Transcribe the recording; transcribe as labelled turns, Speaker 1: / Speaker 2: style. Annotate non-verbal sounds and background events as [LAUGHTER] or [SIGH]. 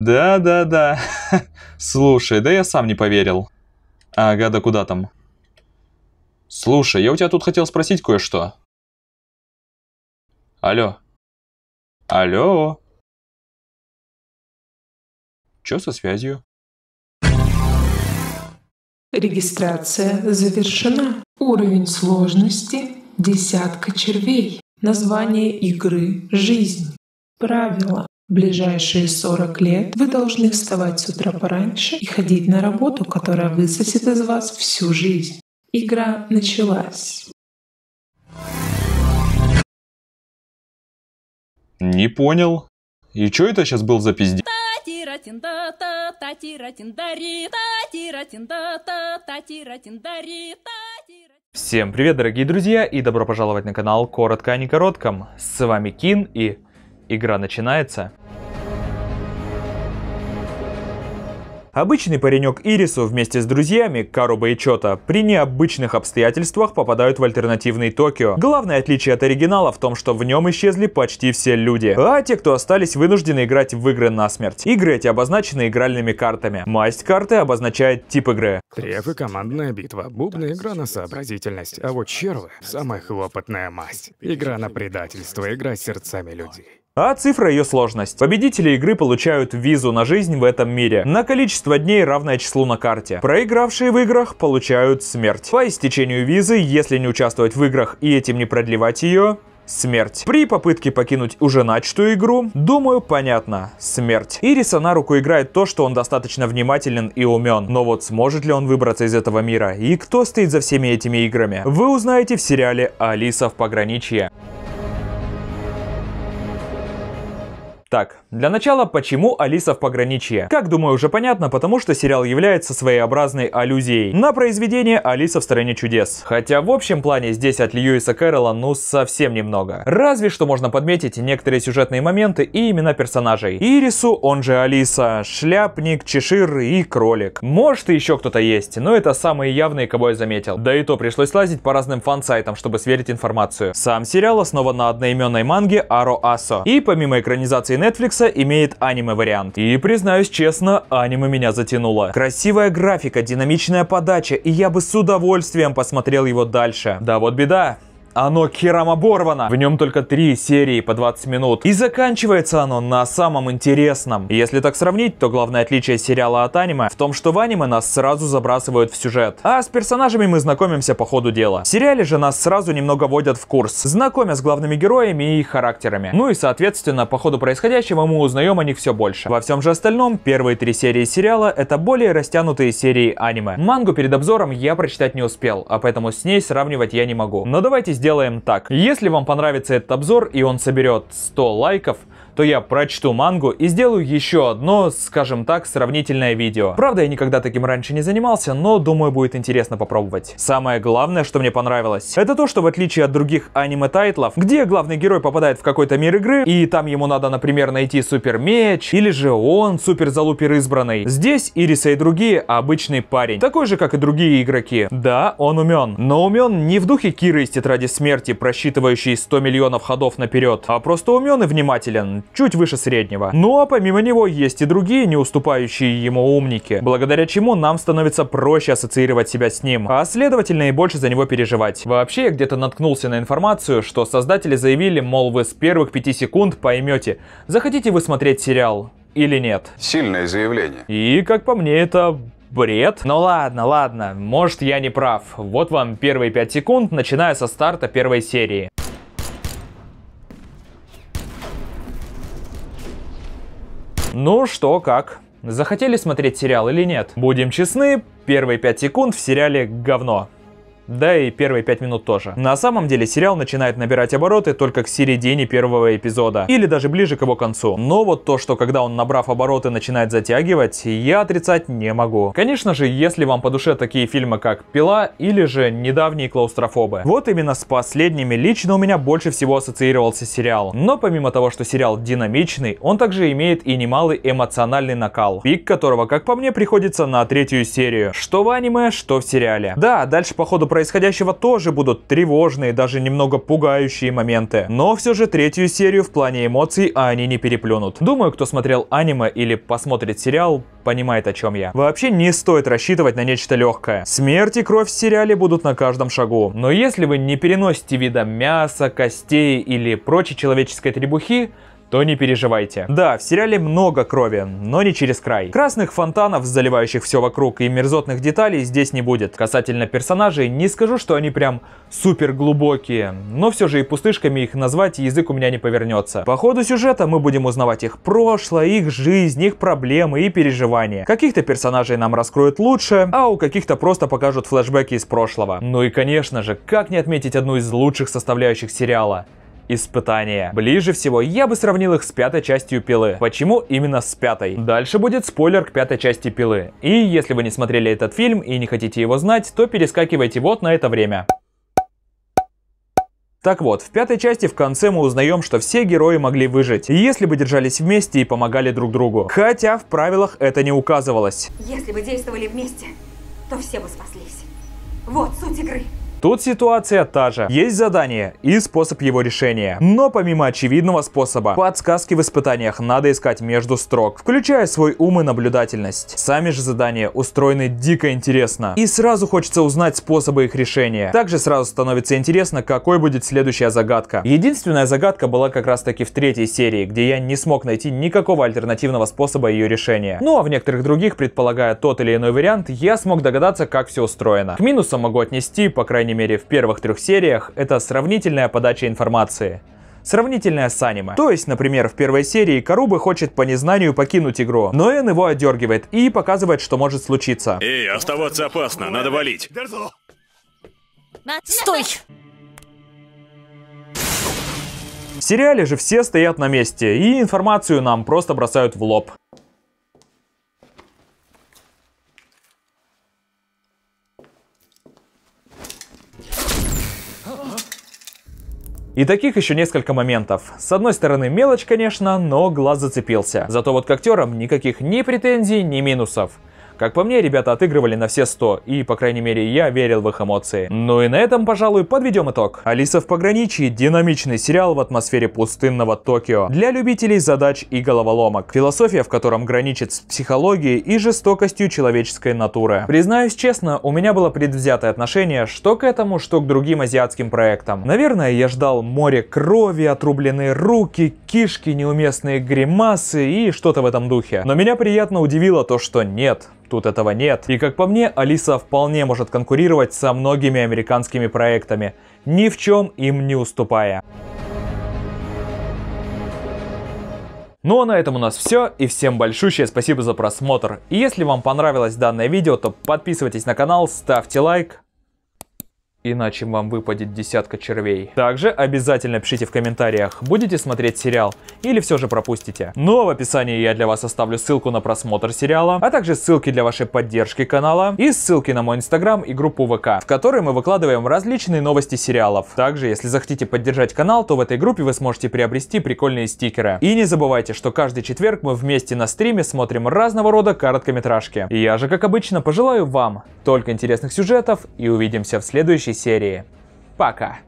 Speaker 1: Да-да-да. [LAUGHS] Слушай, да я сам не поверил. Ага, да куда там? Слушай, я у тебя тут хотел спросить кое-что. Алло. Алло. Чё со связью?
Speaker 2: Регистрация завершена. Уровень сложности – десятка червей. Название игры – жизнь. Правила. В ближайшие 40 лет вы должны вставать с утра пораньше и ходить на работу, которая высосет из вас всю жизнь. Игра началась.
Speaker 1: Не понял. И чё это сейчас был за пиздец? Всем привет, дорогие друзья, и добро пожаловать на канал Коротко о некоротком. С вами Кин, и игра начинается. Обычный паренек Ирису вместе с друзьями Каруба и Чота при необычных обстоятельствах попадают в альтернативный Токио. Главное отличие от оригинала в том, что в нем исчезли почти все люди, а те, кто остались, вынуждены играть в игры насмерть. Игры эти обозначены игральными картами. Масть карты обозначает тип игры.
Speaker 3: Треф и командная битва. Бубны игра на сообразительность. А вот червы — самая хлопотная масть. Игра на предательство, игра сердцами людей.
Speaker 1: А цифра ее сложность. Победители игры получают визу на жизнь в этом мире. На количество дней равное числу на карте. Проигравшие в играх получают смерть. По истечению визы, если не участвовать в играх и этим не продлевать ее, Смерть. При попытке покинуть уже начатую игру, думаю, понятно. Смерть. Ириса на руку играет то, что он достаточно внимателен и умен. Но вот сможет ли он выбраться из этого мира? И кто стоит за всеми этими играми? Вы узнаете в сериале «Алиса в пограничье». Так, для начала, почему Алиса в пограничье? Как думаю, уже понятно, потому что сериал является своеобразной аллюзией на произведение Алиса в стране чудес. Хотя в общем плане здесь от Льюиса Кэрролла ну совсем немного. Разве что можно подметить некоторые сюжетные моменты и имена персонажей. Ирису, он же Алиса, Шляпник, Чешир и Кролик. Может и еще кто-то есть, но это самые явные, кого я заметил. Да и то пришлось лазить по разным фан-сайтам, чтобы сверить информацию. Сам сериал основан на одноименной манге Аро Асо. И помимо экранизации Netflix имеет аниме-вариант. И признаюсь честно, аниме меня затянуло. Красивая графика, динамичная подача, и я бы с удовольствием посмотрел его дальше. Да вот беда. Оно херам оборвано. В нем только три серии по 20 минут. И заканчивается оно на самом интересном. Если так сравнить, то главное отличие сериала от аниме в том, что в аниме нас сразу забрасывают в сюжет. А с персонажами мы знакомимся по ходу дела. В сериале же нас сразу немного вводят в курс, знакомя с главными героями и их характерами. Ну и соответственно, по ходу происходящего мы узнаем о них все больше. Во всем же остальном, первые три серии сериала это более растянутые серии аниме. Мангу перед обзором я прочитать не успел, а поэтому с ней сравнивать я не могу. Но давайте сделаем так. Если вам понравится этот обзор и он соберет 100 лайков, то я прочту мангу и сделаю еще одно, скажем так, сравнительное видео. Правда, я никогда таким раньше не занимался, но думаю будет интересно попробовать. Самое главное, что мне понравилось, это то, что в отличие от других аниме-тайтлов, где главный герой попадает в какой-то мир игры, и там ему надо, например, найти супер меч, или же он супер залупер избранный. Здесь Арису и другие обычный парень, такой же, как и другие игроки. Да, он умен, но умен не в духе Киры из Тетради Смерти, просчитывающий 100 миллионов ходов наперед, а просто умен и внимателен, чуть выше среднего. Ну а помимо него есть и другие, не уступающие ему умники, благодаря чему нам становится проще ассоциировать себя с ним, а следовательно и больше за него переживать. Вообще я где-то наткнулся на информацию, что создатели заявили, мол вы с первых 5 секунд поймете, захотите вы смотреть сериал или нет.
Speaker 4: Сильное заявление.
Speaker 1: И как по мне это бред. Ну ладно, ладно, может я не прав. Вот вам первые 5 секунд, начиная со старта первой серии. Ну что, как? Захотели смотреть сериал или нет? Будем честны, первые 5 секунд в сериале говно. Да и первые 5 минут тоже. На самом деле сериал начинает набирать обороты только к середине первого эпизода. Или даже ближе к его концу. Но вот то, что когда он набрав обороты начинает затягивать, я отрицать не могу. Конечно же, если вам по душе такие фильмы как «Пила» или же «Недавние клаустрофобы». Вот именно с последними лично у меня больше всего ассоциировался сериал. Но помимо того, что сериал динамичный, он также имеет и немалый эмоциональный накал. Пик которого, как по мне, приходится на третью серию. Что в аниме, что в сериале. Да, дальше по ходу происходит происходящего тоже будут тревожные, даже немного пугающие моменты. Но все же третью серию в плане эмоций они не переплюнут. Думаю, кто смотрел аниме или посмотрит сериал, понимает о чем я. Вообще не стоит рассчитывать на нечто легкое. Смерть и кровь в сериале будут на каждом шагу. Но если вы не переносите вида мяса, костей или прочей человеческой требухи, то не переживайте. Да, в сериале много крови, но не через край. Красных фонтанов, заливающих все вокруг, и мерзотных деталей здесь не будет. Касательно персонажей, не скажу, что они прям супер глубокие, но все же и пустышками их назвать язык у меня не повернется. По ходу сюжета мы будем узнавать их прошлое, их жизнь, их проблемы и переживания. Каких-то персонажей нам раскроют лучше, а у каких-то просто покажут флешбеки из прошлого. Ну и конечно же, как не отметить одну из лучших составляющих сериала испытания. Ближе всего я бы сравнил их с пятой частью пилы. Почему именно с пятой? Дальше будет спойлер к пятой части пилы. И если вы не смотрели этот фильм и не хотите его знать, то перескакивайте вот на это время. Так вот, в пятой части в конце мы узнаем, что все герои могли выжить, если бы держались вместе и помогали друг другу. Хотя в правилах это не указывалось.
Speaker 4: Если бы действовали вместе, то все бы спаслись. Вот суть игры.
Speaker 1: Тут ситуация та же. Есть задание и способ его решения. Но помимо очевидного способа, подсказки в испытаниях надо искать между строк, включая свой ум и наблюдательность. Сами же задания устроены дико интересно. И сразу хочется узнать способы их решения. Также сразу становится интересно, какой будет следующая загадка. Единственная загадка была как раз таки в третьей серии, где я не смог найти никакого альтернативного способа ее решения. Ну а в некоторых других, предполагая тот или иной вариант, я смог догадаться, как все устроено. К минусам могу отнести, по крайней крайней мере в первых трех сериях, это сравнительная подача информации. Сравнительная с аниме. То есть, например, в первой серии Карубы хочет по незнанию покинуть игру, но Эн его отдергивает и показывает, что может случиться.
Speaker 5: Эй, оставаться опасно, надо валить.
Speaker 4: Стой!
Speaker 1: В сериале же все стоят на месте и информацию нам просто бросают в лоб. И таких еще несколько моментов. С одной стороны мелочь, конечно, но глаз зацепился. Зато вот к актерам никаких ни претензий, ни минусов. Как по мне, ребята отыгрывали на все 100, и, по крайней мере, я верил в их эмоции. Ну и на этом, пожалуй, подведем итог. Алиса в пограничье – динамичный сериал в атмосфере пустынного Токио. Для любителей задач и головоломок. Философия, в котором граничит с психологией и жестокостью человеческой натуры. Признаюсь честно, у меня было предвзятое отношение что к этому, что к другим азиатским проектам. Наверное, я ждал море крови, отрубленные руки, кишки, неуместные гримасы и что-то в этом духе. Но меня приятно удивило то, что нет. Тут этого нет. И как по мне, Алиса вполне может конкурировать со многими американскими проектами, ни в чем им не уступая. Ну а на этом у нас все, и всем большущее спасибо за просмотр. И если вам понравилось данное видео, то подписывайтесь на канал, ставьте лайк, Иначе вам выпадет десятка червей. Также обязательно пишите в комментариях, будете смотреть сериал или все же пропустите. А в описании я для вас оставлю ссылку на просмотр сериала, а также ссылки для вашей поддержки канала и ссылки на мой инстаграм и группу ВК, в которой мы выкладываем различные новости сериалов. Также, если захотите поддержать канал, то в этой группе вы сможете приобрести прикольные стикеры. И не забывайте, что каждый четверг мы вместе на стриме смотрим разного рода короткометражки. И я же, как обычно, пожелаю вам только интересных сюжетов и увидимся в следующей серии. Пока!